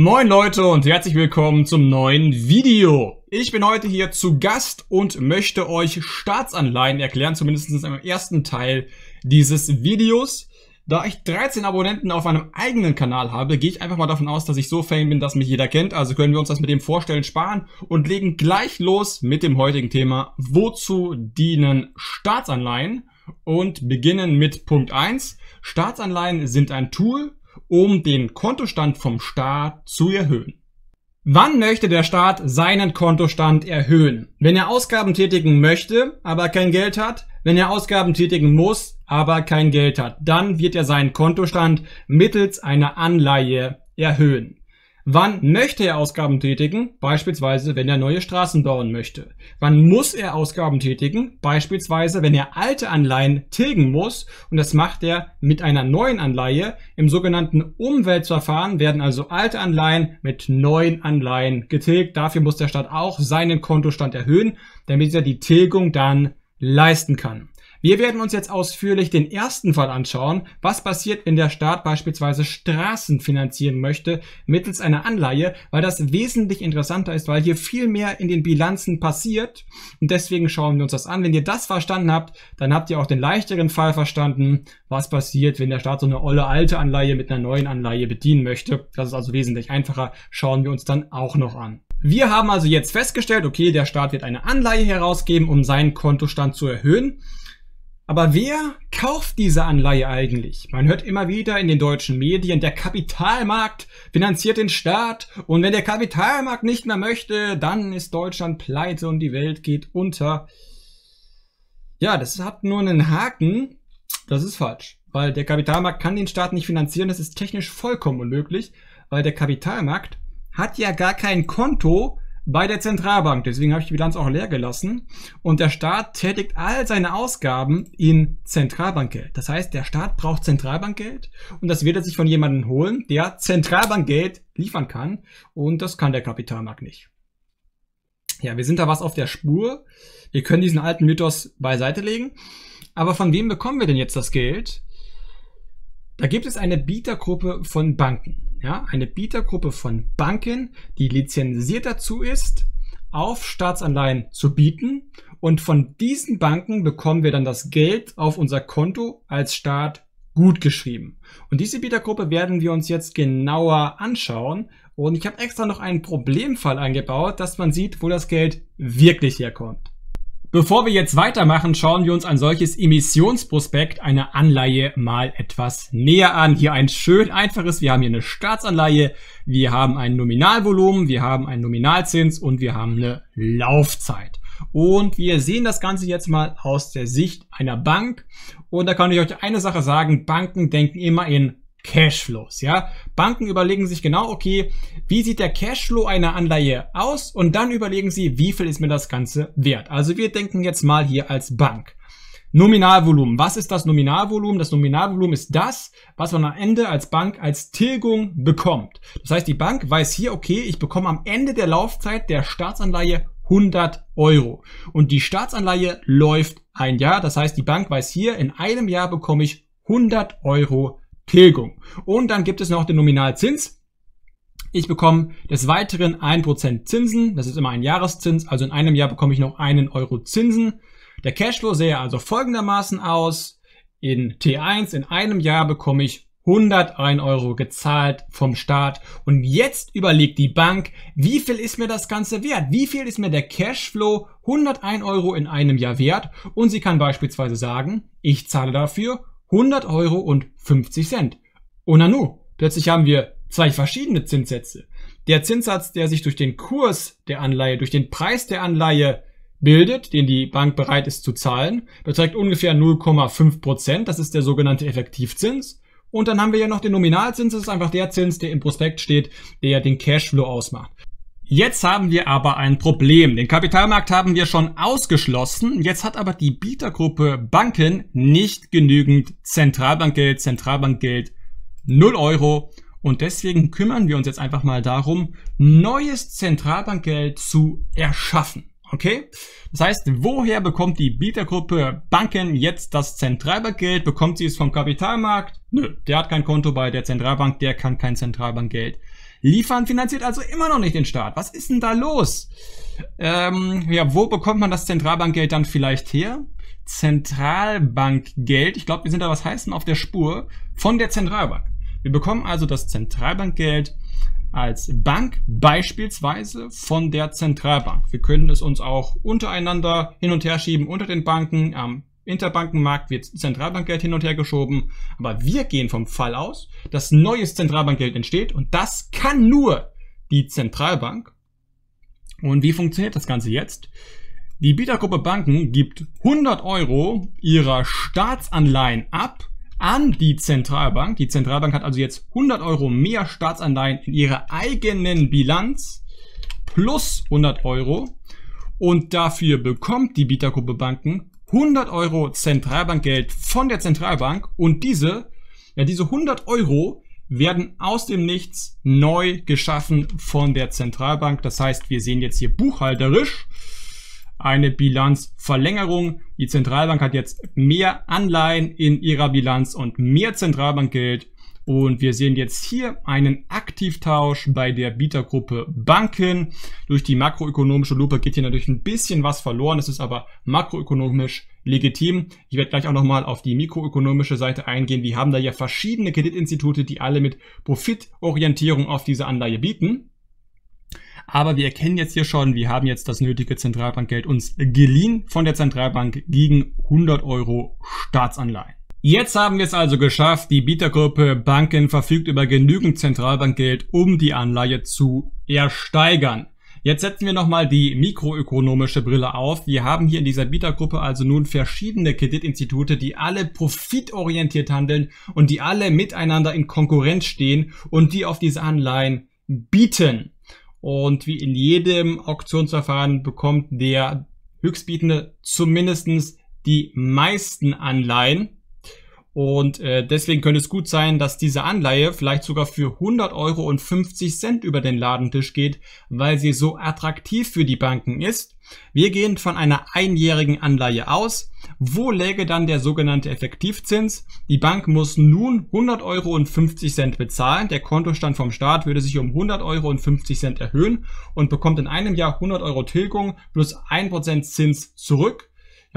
Moin Leute und herzlich willkommen zum neuen Video. Ich bin heute hier zu Gast und möchte euch Staatsanleihen erklären, zumindest im ersten Teil dieses Videos. Da ich 13 Abonnenten auf meinem eigenen Kanal habe, gehe ich einfach mal davon aus, dass ich so fame bin, dass mich jeder kennt. Also können wir uns das mit dem Vorstellen sparen und legen gleich los mit dem heutigen Thema. Wozu dienen Staatsanleihen? Und beginnen mit Punkt 1. Staatsanleihen sind ein Tool, um den Kontostand vom Staat zu erhöhen. Wann möchte der Staat seinen Kontostand erhöhen? Wenn er Ausgaben tätigen möchte, aber kein Geld hat, wenn er Ausgaben tätigen muss, aber kein Geld hat, dann wird er seinen Kontostand mittels einer Anleihe erhöhen. Wann möchte er Ausgaben tätigen? Beispielsweise, wenn er neue Straßen bauen möchte. Wann muss er Ausgaben tätigen? Beispielsweise, wenn er alte Anleihen tilgen muss. Und das macht er mit einer neuen Anleihe. Im sogenannten Umweltverfahren werden also alte Anleihen mit neuen Anleihen getilgt. Dafür muss der Staat auch seinen Kontostand erhöhen, damit er die Tilgung dann leisten kann. Wir werden uns jetzt ausführlich den ersten Fall anschauen. Was passiert, wenn der Staat beispielsweise Straßen finanzieren möchte mittels einer Anleihe, weil das wesentlich interessanter ist, weil hier viel mehr in den Bilanzen passiert. Und deswegen schauen wir uns das an. Wenn ihr das verstanden habt, dann habt ihr auch den leichteren Fall verstanden, was passiert, wenn der Staat so eine olle alte Anleihe mit einer neuen Anleihe bedienen möchte. Das ist also wesentlich einfacher. Schauen wir uns dann auch noch an. Wir haben also jetzt festgestellt, okay, der Staat wird eine Anleihe herausgeben, um seinen Kontostand zu erhöhen. Aber wer kauft diese Anleihe eigentlich? Man hört immer wieder in den deutschen Medien, der Kapitalmarkt finanziert den Staat und wenn der Kapitalmarkt nicht mehr möchte, dann ist Deutschland pleite und die Welt geht unter. Ja, das hat nur einen Haken. Das ist falsch, weil der Kapitalmarkt kann den Staat nicht finanzieren. Das ist technisch vollkommen unmöglich, weil der Kapitalmarkt hat ja gar kein Konto, bei der Zentralbank. Deswegen habe ich die Bilanz auch leer gelassen. Und der Staat tätigt all seine Ausgaben in Zentralbankgeld. Das heißt, der Staat braucht Zentralbankgeld und das wird er sich von jemandem holen, der Zentralbankgeld liefern kann. Und das kann der Kapitalmarkt nicht. Ja, wir sind da was auf der Spur. Wir können diesen alten Mythos beiseite legen. Aber von wem bekommen wir denn jetzt das Geld? Da gibt es eine Bietergruppe von Banken ja, eine Bietergruppe von Banken, die lizenziert dazu ist, auf Staatsanleihen zu bieten. Und von diesen Banken bekommen wir dann das Geld auf unser Konto als Staat gut geschrieben. Und diese Bietergruppe werden wir uns jetzt genauer anschauen. Und ich habe extra noch einen Problemfall eingebaut, dass man sieht, wo das Geld wirklich herkommt. Bevor wir jetzt weitermachen, schauen wir uns ein solches Emissionsprospekt einer Anleihe mal etwas näher an. Hier ein schön einfaches, wir haben hier eine Staatsanleihe, wir haben ein Nominalvolumen, wir haben einen Nominalzins und wir haben eine Laufzeit. Und wir sehen das Ganze jetzt mal aus der Sicht einer Bank. Und da kann ich euch eine Sache sagen, Banken denken immer in Cashflows, ja. Banken überlegen sich genau, okay, wie sieht der Cashflow einer Anleihe aus? Und dann überlegen sie, wie viel ist mir das Ganze wert? Also wir denken jetzt mal hier als Bank. Nominalvolumen. Was ist das Nominalvolumen? Das Nominalvolumen ist das, was man am Ende als Bank als Tilgung bekommt. Das heißt, die Bank weiß hier, okay, ich bekomme am Ende der Laufzeit der Staatsanleihe 100 Euro. Und die Staatsanleihe läuft ein Jahr. Das heißt, die Bank weiß hier, in einem Jahr bekomme ich 100 Euro Tilgung. Und dann gibt es noch den Nominalzins. Ich bekomme des Weiteren 1% Zinsen. Das ist immer ein Jahreszins. Also in einem Jahr bekomme ich noch einen Euro Zinsen. Der Cashflow sähe also folgendermaßen aus. In T1 in einem Jahr bekomme ich 101 Euro gezahlt vom Staat. Und jetzt überlegt die Bank, wie viel ist mir das Ganze wert? Wie viel ist mir der Cashflow 101 Euro in einem Jahr wert? Und sie kann beispielsweise sagen, ich zahle dafür 100 Euro und 50 Cent. Und nanu, plötzlich haben wir zwei verschiedene Zinssätze. Der Zinssatz, der sich durch den Kurs der Anleihe, durch den Preis der Anleihe bildet, den die Bank bereit ist zu zahlen, beträgt ungefähr 0,5 Prozent. Das ist der sogenannte Effektivzins. Und dann haben wir ja noch den Nominalzins. Das ist einfach der Zins, der im Prospekt steht, der den Cashflow ausmacht. Jetzt haben wir aber ein Problem. Den Kapitalmarkt haben wir schon ausgeschlossen. Jetzt hat aber die Bietergruppe Banken nicht genügend Zentralbankgeld. Zentralbankgeld 0 Euro. Und deswegen kümmern wir uns jetzt einfach mal darum, neues Zentralbankgeld zu erschaffen. Okay? Das heißt, woher bekommt die Bietergruppe Banken jetzt das Zentralbankgeld? Bekommt sie es vom Kapitalmarkt? Nö, der hat kein Konto bei der Zentralbank, der kann kein Zentralbankgeld liefern finanziert also immer noch nicht den Staat. Was ist denn da los? Ähm, ja, wo bekommt man das Zentralbankgeld dann vielleicht her? Zentralbankgeld, ich glaube, wir sind da was heißen auf der Spur, von der Zentralbank. Wir bekommen also das Zentralbankgeld als Bank beispielsweise von der Zentralbank. Wir können es uns auch untereinander hin und her schieben unter den Banken. Am Interbankenmarkt wird Zentralbankgeld hin und her geschoben. Aber wir gehen vom Fall aus, dass neues Zentralbankgeld entsteht und das kann nur die Zentralbank. Und wie funktioniert das Ganze jetzt? Die Bietergruppe Banken gibt 100 Euro ihrer Staatsanleihen ab an die Zentralbank. Die Zentralbank hat also jetzt 100 Euro mehr Staatsanleihen in ihrer eigenen Bilanz plus 100 Euro. Und dafür bekommt die Bietergruppe Banken 100 Euro Zentralbankgeld von der Zentralbank und diese, ja, diese 100 Euro werden aus dem Nichts neu geschaffen von der Zentralbank. Das heißt, wir sehen jetzt hier buchhalterisch eine Bilanzverlängerung. Die Zentralbank hat jetzt mehr Anleihen in ihrer Bilanz und mehr Zentralbankgeld. Und wir sehen jetzt hier einen Aktivtausch bei der Bietergruppe Banken. Durch die makroökonomische Lupe geht hier natürlich ein bisschen was verloren. Es ist aber makroökonomisch legitim. Ich werde gleich auch nochmal auf die mikroökonomische Seite eingehen. Wir haben da ja verschiedene Kreditinstitute, die alle mit Profitorientierung auf diese Anleihe bieten. Aber wir erkennen jetzt hier schon, wir haben jetzt das nötige Zentralbankgeld uns geliehen von der Zentralbank gegen 100 Euro Staatsanleihen. Jetzt haben wir es also geschafft. Die Bietergruppe Banken verfügt über genügend Zentralbankgeld, um die Anleihe zu ersteigern. Jetzt setzen wir nochmal die mikroökonomische Brille auf. Wir haben hier in dieser Bietergruppe also nun verschiedene Kreditinstitute, die alle profitorientiert handeln und die alle miteinander in Konkurrenz stehen und die auf diese Anleihen bieten. Und wie in jedem Auktionsverfahren bekommt der Höchstbietende zumindestens die meisten Anleihen. Und äh, deswegen könnte es gut sein, dass diese Anleihe vielleicht sogar für 100 Euro und 50 Cent über den Ladentisch geht, weil sie so attraktiv für die Banken ist. Wir gehen von einer einjährigen Anleihe aus. Wo läge dann der sogenannte Effektivzins? Die Bank muss nun 100 Euro und 50 Cent bezahlen. Der Kontostand vom Staat würde sich um 100 Euro und 50 Cent erhöhen und bekommt in einem Jahr 100 Euro Tilgung plus 1% Zins zurück.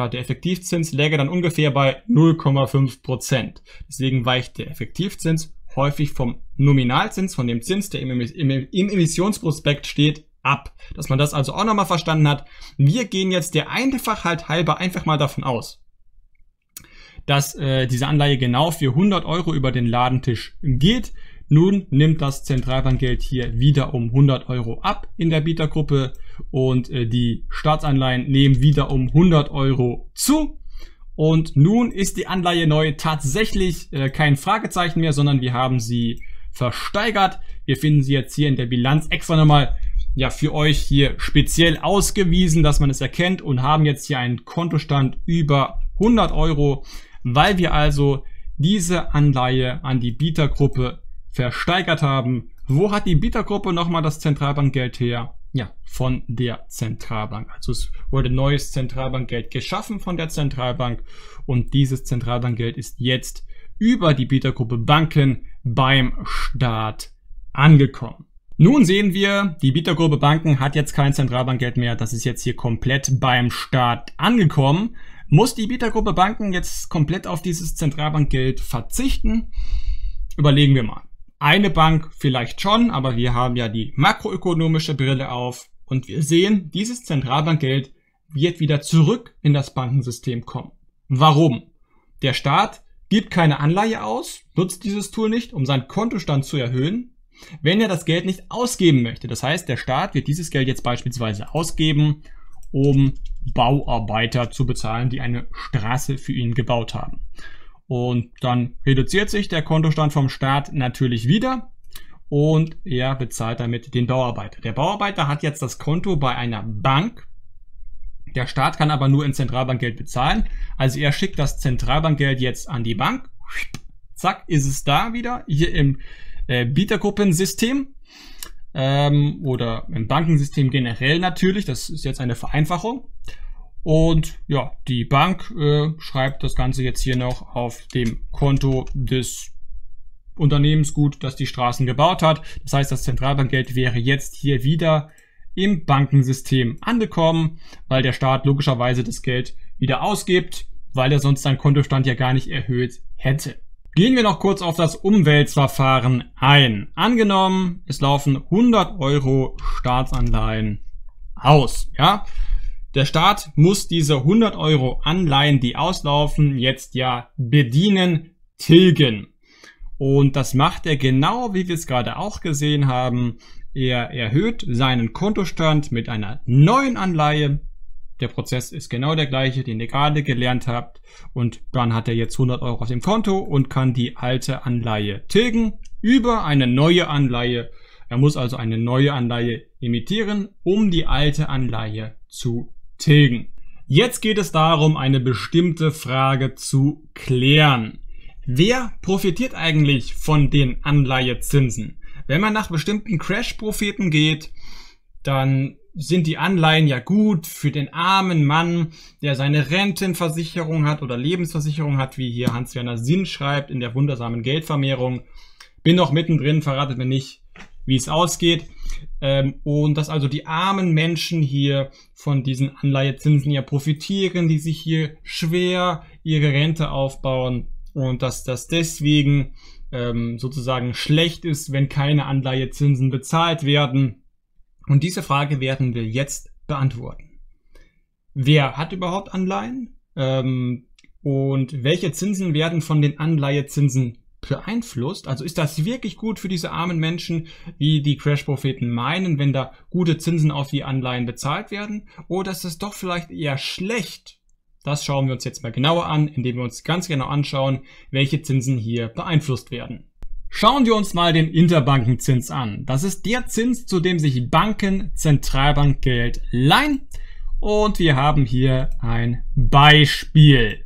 Ja, der Effektivzins läge dann ungefähr bei 0,5%. Deswegen weicht der Effektivzins häufig vom Nominalzins, von dem Zins, der im, im, im Emissionsprospekt steht, ab. Dass man das also auch nochmal verstanden hat. Wir gehen jetzt der Einfachheit halber einfach mal davon aus, dass äh, diese Anleihe genau für 100 Euro über den Ladentisch geht. Nun nimmt das Zentralbankgeld hier wieder um 100 Euro ab in der Bietergruppe und äh, die Staatsanleihen nehmen wieder um 100 Euro zu. Und nun ist die Anleihe neu tatsächlich äh, kein Fragezeichen mehr, sondern wir haben sie versteigert. Wir finden sie jetzt hier in der Bilanz extra nochmal ja für euch hier speziell ausgewiesen, dass man es erkennt und haben jetzt hier einen Kontostand über 100 Euro, weil wir also diese Anleihe an die Bietergruppe versteigert haben. Wo hat die Bietergruppe nochmal das Zentralbankgeld her? Ja, von der Zentralbank. Also es wurde neues Zentralbankgeld geschaffen von der Zentralbank und dieses Zentralbankgeld ist jetzt über die Bietergruppe Banken beim Staat angekommen. Nun sehen wir, die Bietergruppe Banken hat jetzt kein Zentralbankgeld mehr. Das ist jetzt hier komplett beim Staat angekommen. Muss die Bietergruppe Banken jetzt komplett auf dieses Zentralbankgeld verzichten? Überlegen wir mal. Eine Bank vielleicht schon, aber wir haben ja die makroökonomische Brille auf und wir sehen, dieses Zentralbankgeld wird wieder zurück in das Bankensystem kommen. Warum? Der Staat gibt keine Anleihe aus, nutzt dieses Tool nicht, um seinen Kontostand zu erhöhen, wenn er das Geld nicht ausgeben möchte. Das heißt, der Staat wird dieses Geld jetzt beispielsweise ausgeben, um Bauarbeiter zu bezahlen, die eine Straße für ihn gebaut haben. Und dann reduziert sich der Kontostand vom Staat natürlich wieder und er bezahlt damit den Bauarbeiter. Der Bauarbeiter hat jetzt das Konto bei einer Bank. Der Staat kann aber nur in Zentralbankgeld bezahlen. Also er schickt das Zentralbankgeld jetzt an die Bank. Zack, ist es da wieder. Hier im äh, Bietergruppensystem ähm, oder im Bankensystem generell natürlich. Das ist jetzt eine Vereinfachung. Und ja, die Bank äh, schreibt das Ganze jetzt hier noch auf dem Konto des Unternehmensgut, das die Straßen gebaut hat. Das heißt, das Zentralbankgeld wäre jetzt hier wieder im Bankensystem angekommen, weil der Staat logischerweise das Geld wieder ausgibt, weil er sonst seinen Kontostand ja gar nicht erhöht hätte. Gehen wir noch kurz auf das Umwälzverfahren ein. Angenommen, es laufen 100 Euro Staatsanleihen aus, ja. Der Staat muss diese 100 Euro Anleihen, die auslaufen, jetzt ja bedienen, tilgen. Und das macht er genau, wie wir es gerade auch gesehen haben. Er erhöht seinen Kontostand mit einer neuen Anleihe. Der Prozess ist genau der gleiche, den ihr gerade gelernt habt. Und dann hat er jetzt 100 Euro auf dem Konto und kann die alte Anleihe tilgen über eine neue Anleihe. Er muss also eine neue Anleihe emittieren, um die alte Anleihe zu tilgen. Jetzt geht es darum, eine bestimmte Frage zu klären. Wer profitiert eigentlich von den Anleihezinsen? Wenn man nach bestimmten Crash-Propheten geht, dann sind die Anleihen ja gut für den armen Mann, der seine Rentenversicherung hat oder Lebensversicherung hat, wie hier Hans-Werner Sinn schreibt in der wundersamen Geldvermehrung. Bin noch mittendrin, verratet mir nicht, wie es ausgeht. Ähm, und dass also die armen Menschen hier von diesen Anleihezinsen ja profitieren, die sich hier schwer ihre Rente aufbauen und dass das deswegen ähm, sozusagen schlecht ist, wenn keine Anleihezinsen bezahlt werden. Und diese Frage werden wir jetzt beantworten. Wer hat überhaupt Anleihen? Ähm, und welche Zinsen werden von den Anleihezinsen beeinflusst? Also ist das wirklich gut für diese armen Menschen, wie die Crash-Propheten meinen, wenn da gute Zinsen auf die Anleihen bezahlt werden? Oder ist es doch vielleicht eher schlecht das schauen wir uns jetzt mal genauer an, indem wir uns ganz genau anschauen, welche Zinsen hier beeinflusst werden. Schauen wir uns mal den Interbankenzins an. Das ist der Zins, zu dem sich Banken Zentralbankgeld leihen. Und wir haben hier ein Beispiel.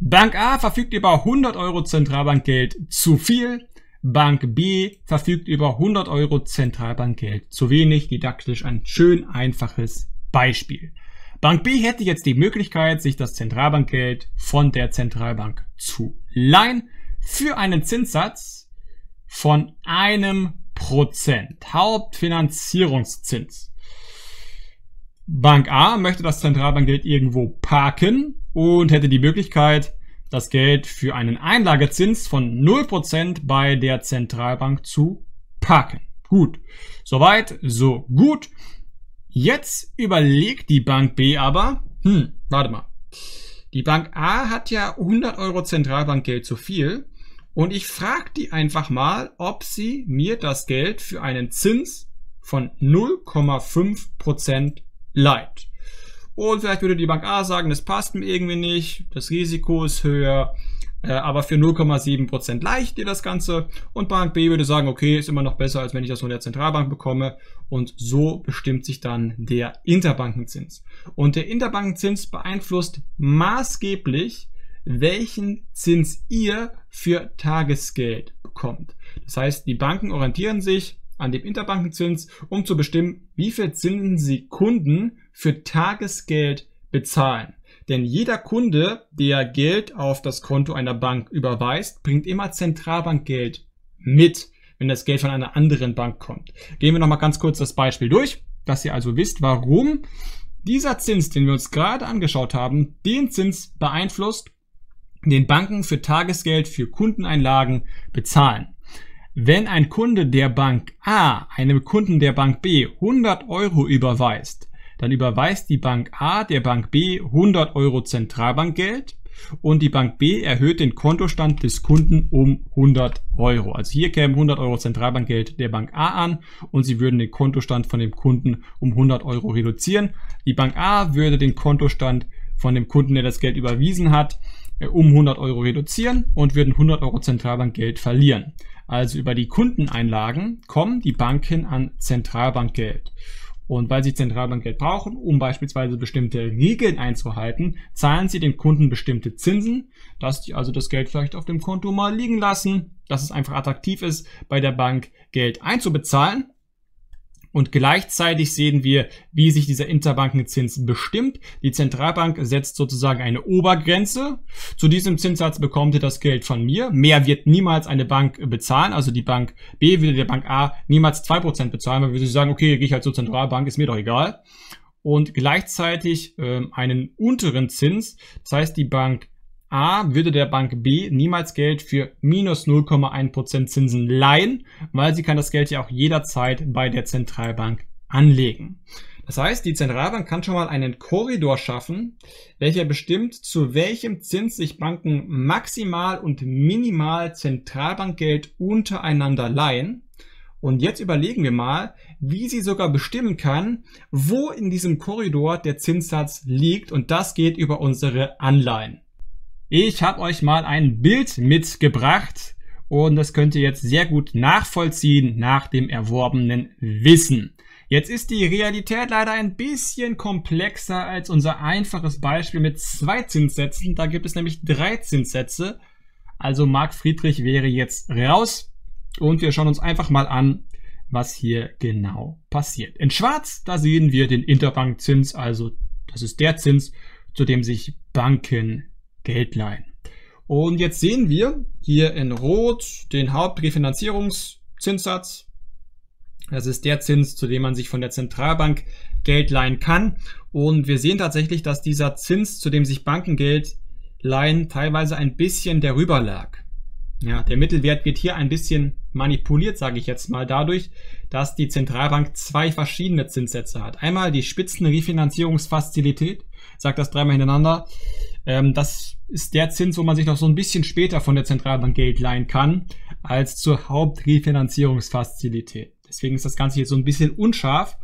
Bank A verfügt über 100 Euro Zentralbankgeld zu viel. Bank B verfügt über 100 Euro Zentralbankgeld zu wenig. Didaktisch ein schön einfaches Beispiel. Bank B hätte jetzt die Möglichkeit, sich das Zentralbankgeld von der Zentralbank zu leihen für einen Zinssatz von einem Prozent. Hauptfinanzierungszins. Bank A möchte das Zentralbankgeld irgendwo parken und hätte die Möglichkeit, das Geld für einen Einlagezins von 0% bei der Zentralbank zu parken. Gut. Soweit, so gut. Jetzt überlegt die Bank B aber, hm, warte mal. Die Bank A hat ja 100 Euro Zentralbankgeld zu viel und ich frage die einfach mal, ob sie mir das Geld für einen Zins von 0,5% Leiht. Und vielleicht würde die Bank A sagen, das passt mir irgendwie nicht, das Risiko ist höher, äh, aber für 0,7% leicht dir das Ganze. Und Bank B würde sagen, okay, ist immer noch besser, als wenn ich das von der Zentralbank bekomme. Und so bestimmt sich dann der Interbankenzins. Und der Interbankenzins beeinflusst maßgeblich, welchen Zins ihr für Tagesgeld bekommt. Das heißt, die Banken orientieren sich an dem Interbankenzins, um zu bestimmen, wie viel Zinsen sie Kunden für Tagesgeld bezahlen. Denn jeder Kunde, der Geld auf das Konto einer Bank überweist, bringt immer Zentralbankgeld mit, wenn das Geld von einer anderen Bank kommt. Gehen wir nochmal ganz kurz das Beispiel durch, dass ihr also wisst, warum dieser Zins, den wir uns gerade angeschaut haben, den Zins beeinflusst, den Banken für Tagesgeld für Kundeneinlagen bezahlen. Wenn ein Kunde der Bank A einem Kunden der Bank B 100 Euro überweist, dann überweist die Bank A der Bank B 100 Euro Zentralbankgeld und die Bank B erhöht den Kontostand des Kunden um 100 Euro. Also hier kämen 100 Euro Zentralbankgeld der Bank A an und sie würden den Kontostand von dem Kunden um 100 Euro reduzieren. Die Bank A würde den Kontostand von dem Kunden, der das Geld überwiesen hat, äh, um 100 Euro reduzieren und würden 100 Euro Zentralbankgeld verlieren. Also über die Kundeneinlagen kommen die Banken an Zentralbankgeld. Und weil sie Zentralbankgeld brauchen, um beispielsweise bestimmte Regeln einzuhalten, zahlen sie den Kunden bestimmte Zinsen, dass die also das Geld vielleicht auf dem Konto mal liegen lassen, dass es einfach attraktiv ist, bei der Bank Geld einzubezahlen. Und gleichzeitig sehen wir, wie sich dieser Interbankenzins bestimmt. Die Zentralbank setzt sozusagen eine Obergrenze. Zu diesem Zinssatz bekommt ihr das Geld von mir. Mehr wird niemals eine Bank bezahlen. Also die Bank B würde der Bank A niemals 2% bezahlen, weil wir sagen, okay, gehe ich halt zur Zentralbank, ist mir doch egal. Und gleichzeitig ähm, einen unteren Zins. Das heißt, die Bank A würde der Bank B niemals Geld für minus 0,1% Zinsen leihen, weil sie kann das Geld ja auch jederzeit bei der Zentralbank anlegen. Das heißt, die Zentralbank kann schon mal einen Korridor schaffen, welcher bestimmt, zu welchem Zins sich Banken maximal und minimal Zentralbankgeld untereinander leihen. Und jetzt überlegen wir mal, wie sie sogar bestimmen kann, wo in diesem Korridor der Zinssatz liegt. Und das geht über unsere Anleihen. Ich habe euch mal ein Bild mitgebracht und das könnt ihr jetzt sehr gut nachvollziehen nach dem erworbenen Wissen. Jetzt ist die Realität leider ein bisschen komplexer als unser einfaches Beispiel mit zwei Zinssätzen. Da gibt es nämlich drei Zinssätze. Also Marc Friedrich wäre jetzt raus und wir schauen uns einfach mal an, was hier genau passiert. In Schwarz, da sehen wir den Interbankzins, also das ist der Zins, zu dem sich Banken Geld leihen. Und jetzt sehen wir hier in Rot den Hauptrefinanzierungszinssatz. Das ist der Zins, zu dem man sich von der Zentralbank Geld leihen kann. Und wir sehen tatsächlich, dass dieser Zins, zu dem sich Banken Geld leihen, teilweise ein bisschen darüber lag. Ja, der Mittelwert wird hier ein bisschen manipuliert, sage ich jetzt mal, dadurch, dass die Zentralbank zwei verschiedene Zinssätze hat. Einmal die Spitzenrefinanzierungsfazilität, sagt das dreimal hintereinander. Ähm, das ist der Zins, wo man sich noch so ein bisschen später von der Zentralbank Geld leihen kann, als zur Hauptrefinanzierungsfazilität. Deswegen ist das Ganze hier so ein bisschen unscharf.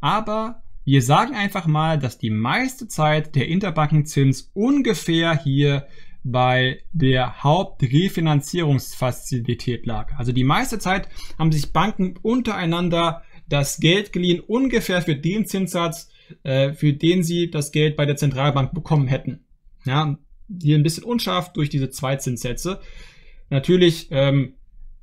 Aber wir sagen einfach mal, dass die meiste Zeit der Interbankenzins ungefähr hier bei der Hauptrefinanzierungsfazilität lag. Also die meiste Zeit haben sich Banken untereinander das Geld geliehen, ungefähr für den Zinssatz, äh, für den sie das Geld bei der Zentralbank bekommen hätten. Ja, hier ein bisschen unscharf durch diese Zweitzinssätze. Natürlich ähm,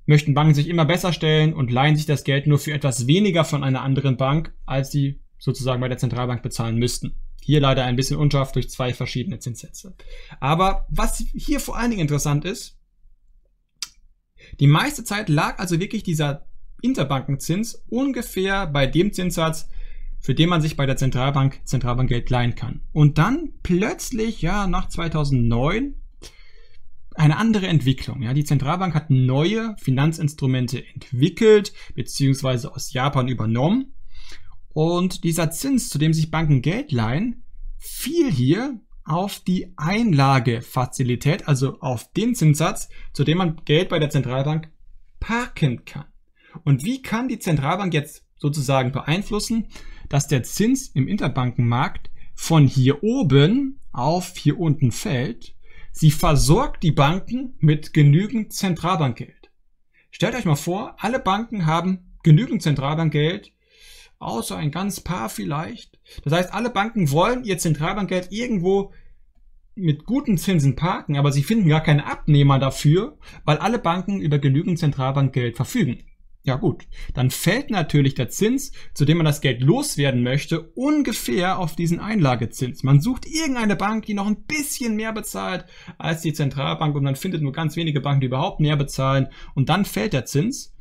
möchten Banken sich immer besser stellen und leihen sich das Geld nur für etwas weniger von einer anderen Bank, als sie sozusagen bei der Zentralbank bezahlen müssten. Hier leider ein bisschen unscharf durch zwei verschiedene Zinssätze. Aber was hier vor allen Dingen interessant ist, die meiste Zeit lag also wirklich dieser Interbankenzins ungefähr bei dem Zinssatz, für den man sich bei der Zentralbank Zentralbankgeld leihen kann. Und dann plötzlich, ja, nach 2009 eine andere Entwicklung. Ja, die Zentralbank hat neue Finanzinstrumente entwickelt beziehungsweise aus Japan übernommen. Und dieser Zins, zu dem sich Banken Geld leihen, fiel hier auf die Einlagefazilität, also auf den Zinssatz, zu dem man Geld bei der Zentralbank parken kann. Und wie kann die Zentralbank jetzt sozusagen beeinflussen, dass der Zins im Interbankenmarkt von hier oben auf hier unten fällt. Sie versorgt die Banken mit genügend Zentralbankgeld. Stellt euch mal vor, alle Banken haben genügend Zentralbankgeld, außer ein ganz paar vielleicht. Das heißt, alle Banken wollen ihr Zentralbankgeld irgendwo mit guten Zinsen parken, aber sie finden gar keine Abnehmer dafür, weil alle Banken über genügend Zentralbankgeld verfügen. Ja gut, dann fällt natürlich der Zins, zu dem man das Geld loswerden möchte, ungefähr auf diesen Einlagezins. Man sucht irgendeine Bank, die noch ein bisschen mehr bezahlt als die Zentralbank und man findet nur ganz wenige Banken, die überhaupt mehr bezahlen und dann fällt der Zins.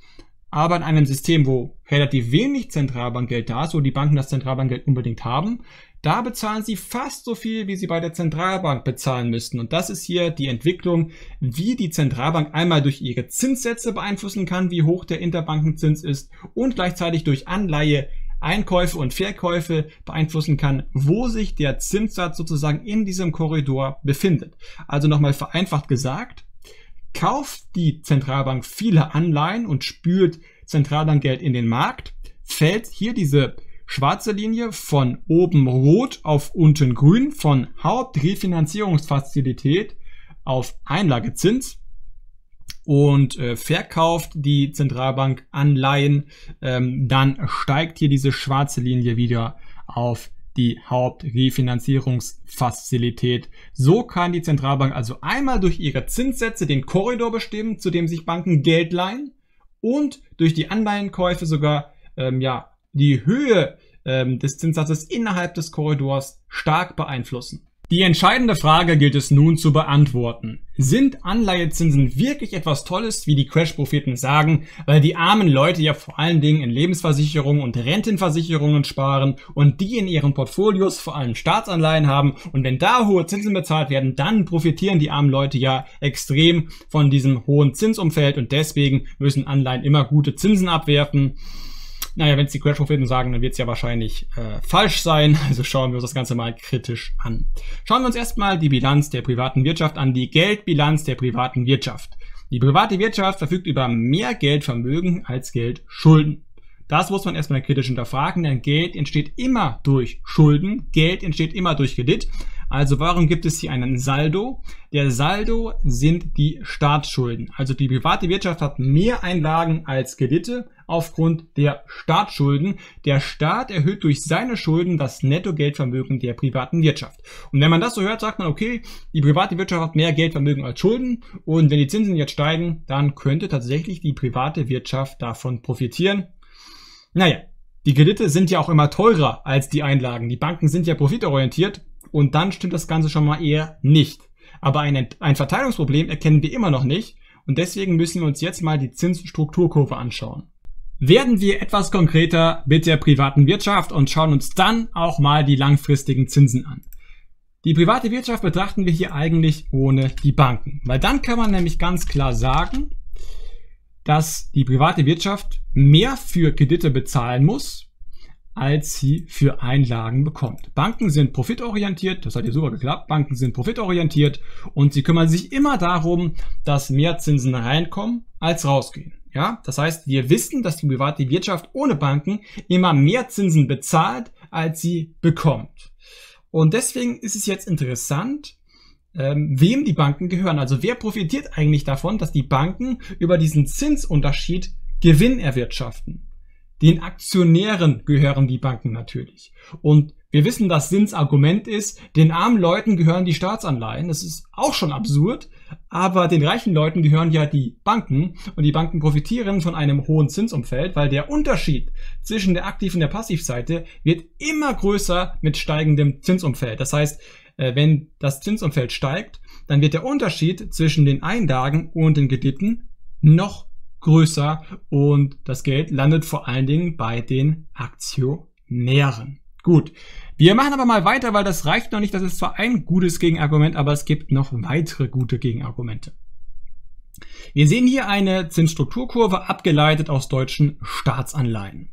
Aber in einem System, wo relativ wenig Zentralbankgeld da ist, wo die Banken das Zentralbankgeld unbedingt haben, da bezahlen sie fast so viel, wie sie bei der Zentralbank bezahlen müssten. Und das ist hier die Entwicklung, wie die Zentralbank einmal durch ihre Zinssätze beeinflussen kann, wie hoch der Interbankenzins ist und gleichzeitig durch Anleihe Einkäufe und Verkäufe beeinflussen kann, wo sich der Zinssatz sozusagen in diesem Korridor befindet. Also nochmal vereinfacht gesagt, kauft die Zentralbank viele Anleihen und spült Zentralbankgeld in den Markt, fällt hier diese schwarze Linie von oben rot auf unten grün, von Hauptrefinanzierungsfazilität auf Einlagezins und äh, verkauft die Zentralbank Anleihen, ähm, dann steigt hier diese schwarze Linie wieder auf die Hauptrefinanzierungsfazilität. So kann die Zentralbank also einmal durch ihre Zinssätze den Korridor bestimmen, zu dem sich Banken Geld leihen und durch die Anleihenkäufe sogar ähm, ja, die Höhe ähm, des Zinssatzes innerhalb des Korridors stark beeinflussen. Die entscheidende Frage gilt es nun zu beantworten. Sind Anleihezinsen wirklich etwas Tolles, wie die Crash-Propheten sagen, weil die armen Leute ja vor allen Dingen in Lebensversicherungen und Rentenversicherungen sparen und die in ihren Portfolios vor allem Staatsanleihen haben und wenn da hohe Zinsen bezahlt werden, dann profitieren die armen Leute ja extrem von diesem hohen Zinsumfeld und deswegen müssen Anleihen immer gute Zinsen abwerfen. Naja, wenn es die Crash-Propheten sagen, dann wird es ja wahrscheinlich äh, falsch sein. Also schauen wir uns das Ganze mal kritisch an. Schauen wir uns erstmal die Bilanz der privaten Wirtschaft an, die Geldbilanz der privaten Wirtschaft. Die private Wirtschaft verfügt über mehr Geldvermögen als Geldschulden. Das muss man erstmal kritisch hinterfragen, denn Geld entsteht immer durch Schulden, Geld entsteht immer durch Kredit. Also warum gibt es hier einen Saldo? Der Saldo sind die Staatsschulden. Also die private Wirtschaft hat mehr Einlagen als Kredite aufgrund der Staatsschulden. Der Staat erhöht durch seine Schulden das Nettogeldvermögen der privaten Wirtschaft. Und wenn man das so hört, sagt man, okay, die private Wirtschaft hat mehr Geldvermögen als Schulden und wenn die Zinsen jetzt steigen, dann könnte tatsächlich die private Wirtschaft davon profitieren. Naja, die Kredite sind ja auch immer teurer als die Einlagen. Die Banken sind ja profitorientiert und dann stimmt das Ganze schon mal eher nicht. Aber ein, ein Verteilungsproblem erkennen wir immer noch nicht und deswegen müssen wir uns jetzt mal die Zinsstrukturkurve anschauen. Werden wir etwas konkreter mit der privaten Wirtschaft und schauen uns dann auch mal die langfristigen Zinsen an. Die private Wirtschaft betrachten wir hier eigentlich ohne die Banken, weil dann kann man nämlich ganz klar sagen, dass die private Wirtschaft mehr für Kredite bezahlen muss, als sie für Einlagen bekommt. Banken sind profitorientiert, das hat ja super geklappt, Banken sind profitorientiert und sie kümmern sich immer darum, dass mehr Zinsen reinkommen als rausgehen. Ja, das heißt, wir wissen, dass die private Wirtschaft ohne Banken immer mehr Zinsen bezahlt, als sie bekommt. Und deswegen ist es jetzt interessant, ähm, wem die Banken gehören. Also wer profitiert eigentlich davon, dass die Banken über diesen Zinsunterschied Gewinn erwirtschaften? Den Aktionären gehören die Banken natürlich. Und wir wissen, dass Sins Argument ist, den armen Leuten gehören die Staatsanleihen. Das ist auch schon absurd. Aber den reichen Leuten gehören ja die Banken. Und die Banken profitieren von einem hohen Zinsumfeld, weil der Unterschied zwischen der Aktiv- und der Passivseite wird immer größer mit steigendem Zinsumfeld. Das heißt, äh, wenn das Zinsumfeld steigt, dann wird der Unterschied zwischen den Einlagen und den Krediten noch größer und das Geld landet vor allen Dingen bei den Aktionären. Gut. Wir machen aber mal weiter, weil das reicht noch nicht. Das ist zwar ein gutes Gegenargument, aber es gibt noch weitere gute Gegenargumente. Wir sehen hier eine Zinsstrukturkurve abgeleitet aus deutschen Staatsanleihen.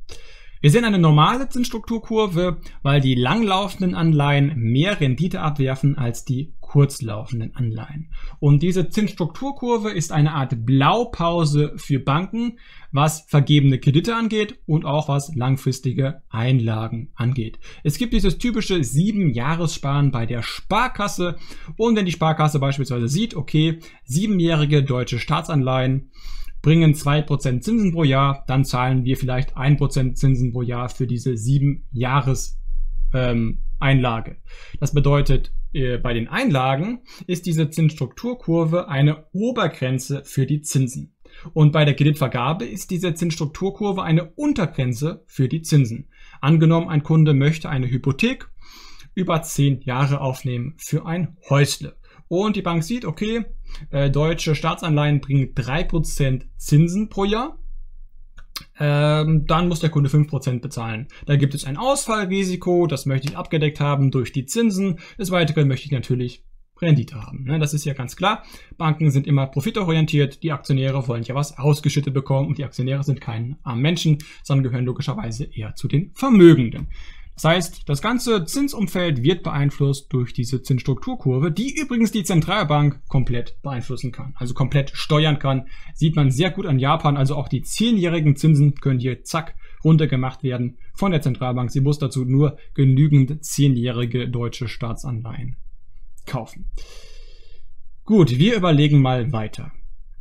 Wir sehen eine normale Zinsstrukturkurve, weil die langlaufenden Anleihen mehr Rendite abwerfen als die kurzlaufenden Anleihen. Und diese Zinsstrukturkurve ist eine Art Blaupause für Banken, was vergebene Kredite angeht und auch was langfristige Einlagen angeht. Es gibt dieses typische sieben Jahressparen bei der Sparkasse und wenn die Sparkasse beispielsweise sieht, okay, siebenjährige deutsche Staatsanleihen bringen 2% Zinsen pro Jahr, dann zahlen wir vielleicht 1% Zinsen pro Jahr für diese sieben Jahres ähm, Einlage. Das bedeutet, äh, bei den Einlagen ist diese Zinsstrukturkurve eine Obergrenze für die Zinsen. Und bei der Kreditvergabe ist diese Zinsstrukturkurve eine Untergrenze für die Zinsen. Angenommen, ein Kunde möchte eine Hypothek über 10 Jahre aufnehmen für ein Häusle. Und die Bank sieht, okay, äh, deutsche Staatsanleihen bringen 3% Zinsen pro Jahr. Ähm, dann muss der Kunde 5% bezahlen. Da gibt es ein Ausfallrisiko, das möchte ich abgedeckt haben durch die Zinsen. Des Weiteren möchte ich natürlich Rendite haben. Ne? Das ist ja ganz klar. Banken sind immer profitorientiert. Die Aktionäre wollen ja was ausgeschüttet bekommen und die Aktionäre sind keine armen Menschen, sondern gehören logischerweise eher zu den Vermögenden. Das heißt, das ganze Zinsumfeld wird beeinflusst durch diese Zinsstrukturkurve, die übrigens die Zentralbank komplett beeinflussen kann, also komplett steuern kann. Sieht man sehr gut an Japan, also auch die zehnjährigen Zinsen können hier zack runtergemacht werden von der Zentralbank. Sie muss dazu nur genügend zehnjährige deutsche Staatsanleihen kaufen. Gut, wir überlegen mal weiter.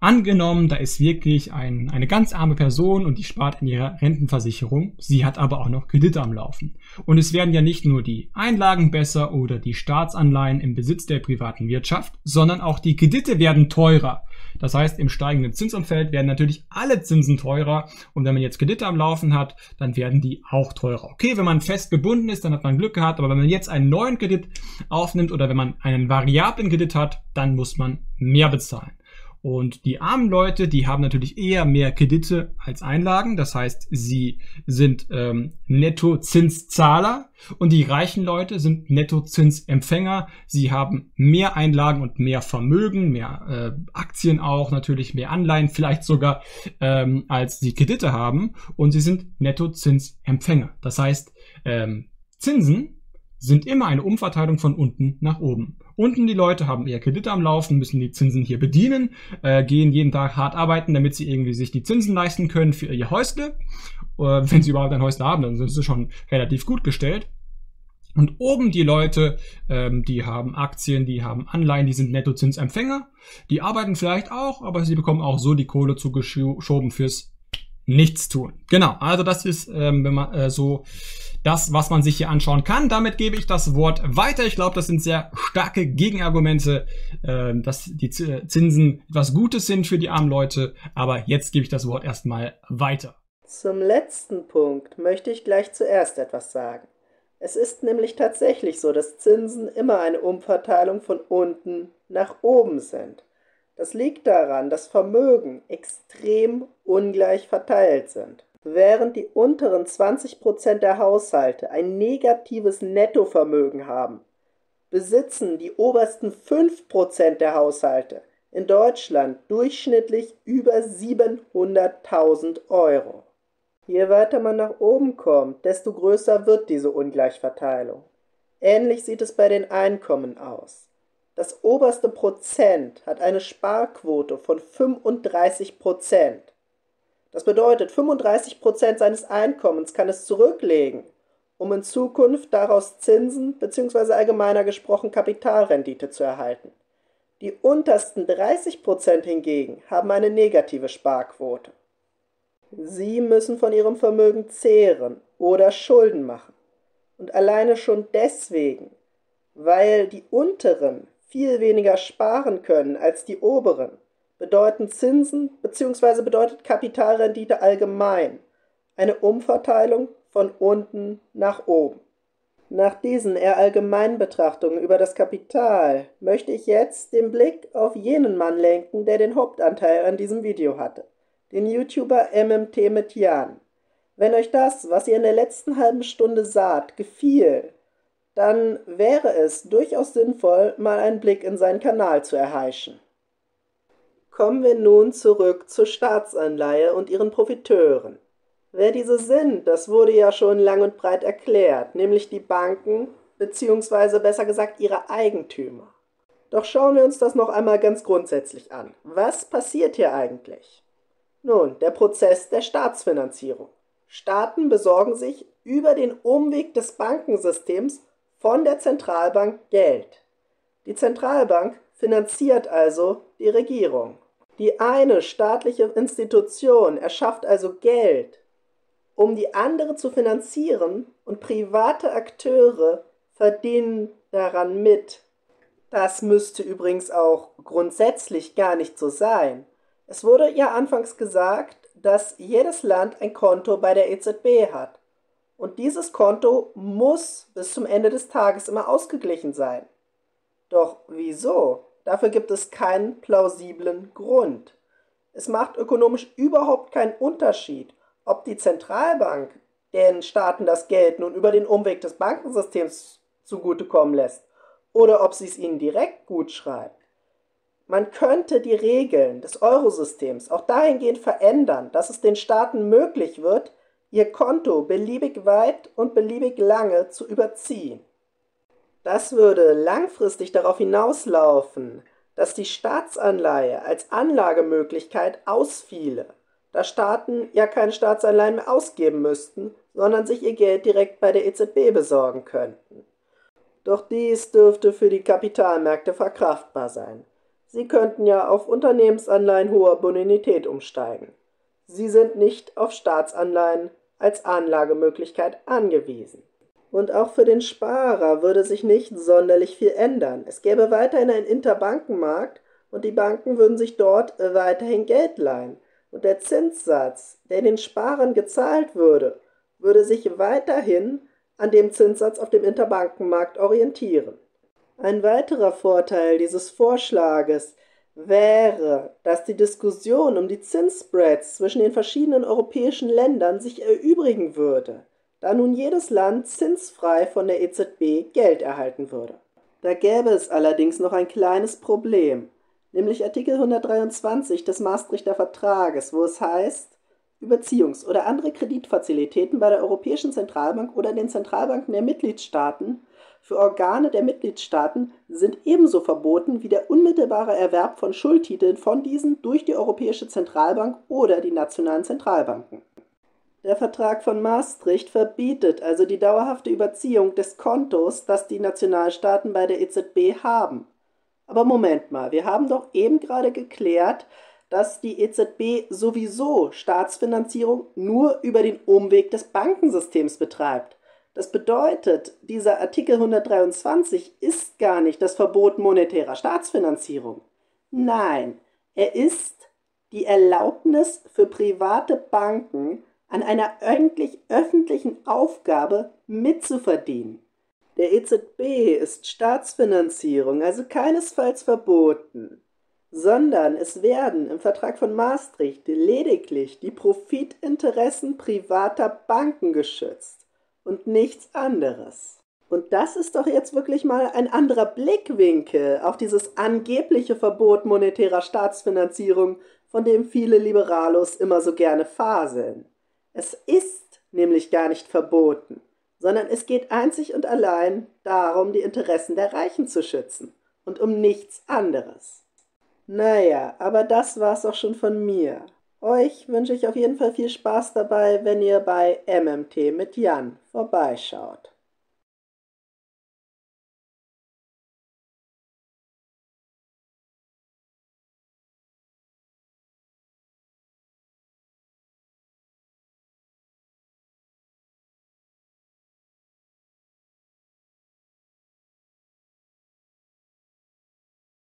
Angenommen, da ist wirklich ein, eine ganz arme Person und die spart in ihrer Rentenversicherung. Sie hat aber auch noch Kredite am Laufen. Und es werden ja nicht nur die Einlagen besser oder die Staatsanleihen im Besitz der privaten Wirtschaft, sondern auch die Kredite werden teurer. Das heißt, im steigenden Zinsumfeld werden natürlich alle Zinsen teurer und wenn man jetzt Kredite am Laufen hat, dann werden die auch teurer. Okay, wenn man fest gebunden ist, dann hat man Glück gehabt, aber wenn man jetzt einen neuen Kredit aufnimmt oder wenn man einen variablen Kredit hat, dann muss man mehr bezahlen. Und die armen Leute, die haben natürlich eher mehr Kredite als Einlagen. Das heißt, sie sind ähm, Nettozinszahler und die reichen Leute sind Nettozinsempfänger. Sie haben mehr Einlagen und mehr Vermögen, mehr äh, Aktien auch, natürlich mehr Anleihen, vielleicht sogar ähm, als sie Kredite haben. Und sie sind Nettozinsempfänger. Das heißt, ähm, Zinsen sind immer eine Umverteilung von unten nach oben. Unten die Leute haben eher Kredite am Laufen, müssen die Zinsen hier bedienen, äh, gehen jeden Tag hart arbeiten, damit sie irgendwie sich die Zinsen leisten können für ihr Häusle. Äh, wenn sie überhaupt ein Häusle haben, dann sind sie schon relativ gut gestellt. Und oben die Leute, ähm, die haben Aktien, die haben Anleihen, die sind Nettozinsempfänger. Die arbeiten vielleicht auch, aber sie bekommen auch so die Kohle zugeschoben fürs Nichtstun. Genau, also das ist, ähm, wenn man äh, so das, was man sich hier anschauen kann. Damit gebe ich das Wort weiter. Ich glaube, das sind sehr starke Gegenargumente, äh, dass die Zinsen etwas Gutes sind für die armen Leute. Aber jetzt gebe ich das Wort erstmal weiter. Zum letzten Punkt möchte ich gleich zuerst etwas sagen. Es ist nämlich tatsächlich so, dass Zinsen immer eine Umverteilung von unten nach oben sind. Das liegt daran, dass Vermögen extrem ungleich verteilt sind. Während die unteren 20% der Haushalte ein negatives Nettovermögen haben, besitzen die obersten 5% der Haushalte in Deutschland durchschnittlich über 700.000 Euro. Je weiter man nach oben kommt, desto größer wird diese Ungleichverteilung. Ähnlich sieht es bei den Einkommen aus. Das oberste Prozent hat eine Sparquote von 35 Prozent. Das bedeutet, 35 Prozent seines Einkommens kann es zurücklegen, um in Zukunft daraus Zinsen bzw. allgemeiner gesprochen Kapitalrendite zu erhalten. Die untersten 30 Prozent hingegen haben eine negative Sparquote. Sie müssen von ihrem Vermögen zehren oder Schulden machen. Und alleine schon deswegen, weil die unteren viel weniger sparen können als die oberen, bedeuten Zinsen bzw. bedeutet Kapitalrendite allgemein eine Umverteilung von unten nach oben. Nach diesen eher allgemeinen Betrachtungen über das Kapital möchte ich jetzt den Blick auf jenen Mann lenken, der den Hauptanteil an diesem Video hatte, den YouTuber MMT mit Jan. Wenn euch das, was ihr in der letzten halben Stunde saht, gefiel, dann wäre es durchaus sinnvoll, mal einen Blick in seinen Kanal zu erheischen. Kommen wir nun zurück zur Staatsanleihe und ihren Profiteuren. Wer diese sind, das wurde ja schon lang und breit erklärt, nämlich die Banken beziehungsweise besser gesagt ihre Eigentümer. Doch schauen wir uns das noch einmal ganz grundsätzlich an. Was passiert hier eigentlich? Nun, der Prozess der Staatsfinanzierung. Staaten besorgen sich über den Umweg des Bankensystems von der Zentralbank Geld. Die Zentralbank finanziert also die Regierung. Die eine staatliche Institution erschafft also Geld, um die andere zu finanzieren und private Akteure verdienen daran mit. Das müsste übrigens auch grundsätzlich gar nicht so sein. Es wurde ja anfangs gesagt, dass jedes Land ein Konto bei der EZB hat. Und dieses Konto muss bis zum Ende des Tages immer ausgeglichen sein. Doch wieso? Dafür gibt es keinen plausiblen Grund. Es macht ökonomisch überhaupt keinen Unterschied, ob die Zentralbank den Staaten das Geld nun über den Umweg des Bankensystems zugutekommen lässt oder ob sie es ihnen direkt gut schreibt. Man könnte die Regeln des Eurosystems auch dahingehend verändern, dass es den Staaten möglich wird, ihr Konto beliebig weit und beliebig lange zu überziehen. Das würde langfristig darauf hinauslaufen, dass die Staatsanleihe als Anlagemöglichkeit ausfiele, da Staaten ja keine Staatsanleihen mehr ausgeben müssten, sondern sich ihr Geld direkt bei der EZB besorgen könnten. Doch dies dürfte für die Kapitalmärkte verkraftbar sein. Sie könnten ja auf Unternehmensanleihen hoher Bonität umsteigen. Sie sind nicht auf Staatsanleihen als Anlagemöglichkeit angewiesen. Und auch für den Sparer würde sich nicht sonderlich viel ändern. Es gäbe weiterhin einen Interbankenmarkt, und die Banken würden sich dort weiterhin Geld leihen. Und der Zinssatz, der den Sparern gezahlt würde, würde sich weiterhin an dem Zinssatz auf dem Interbankenmarkt orientieren. Ein weiterer Vorteil dieses Vorschlages wäre, dass die Diskussion um die Zinsspreads zwischen den verschiedenen europäischen Ländern sich erübrigen würde, da nun jedes Land zinsfrei von der EZB Geld erhalten würde. Da gäbe es allerdings noch ein kleines Problem, nämlich Artikel 123 des Maastrichter Vertrages, wo es heißt, Überziehungs- oder andere Kreditfazilitäten bei der Europäischen Zentralbank oder den Zentralbanken der Mitgliedstaaten für Organe der Mitgliedstaaten sind ebenso verboten wie der unmittelbare Erwerb von Schuldtiteln von diesen durch die Europäische Zentralbank oder die nationalen Zentralbanken. Der Vertrag von Maastricht verbietet also die dauerhafte Überziehung des Kontos, das die Nationalstaaten bei der EZB haben. Aber Moment mal, wir haben doch eben gerade geklärt, dass die EZB sowieso Staatsfinanzierung nur über den Umweg des Bankensystems betreibt. Das bedeutet, dieser Artikel 123 ist gar nicht das Verbot monetärer Staatsfinanzierung. Nein, er ist die Erlaubnis für private Banken, an einer eigentlich öffentlichen Aufgabe mitzuverdienen. Der EZB ist Staatsfinanzierung also keinesfalls verboten, sondern es werden im Vertrag von Maastricht lediglich die Profitinteressen privater Banken geschützt und nichts anderes. Und das ist doch jetzt wirklich mal ein anderer Blickwinkel auf dieses angebliche Verbot monetärer Staatsfinanzierung, von dem viele Liberalos immer so gerne faseln. Es ist nämlich gar nicht verboten, sondern es geht einzig und allein darum, die Interessen der Reichen zu schützen und um nichts anderes. Naja, aber das war's auch schon von mir. Euch wünsche ich auf jeden Fall viel Spaß dabei, wenn ihr bei MMT mit Jan vorbeischaut.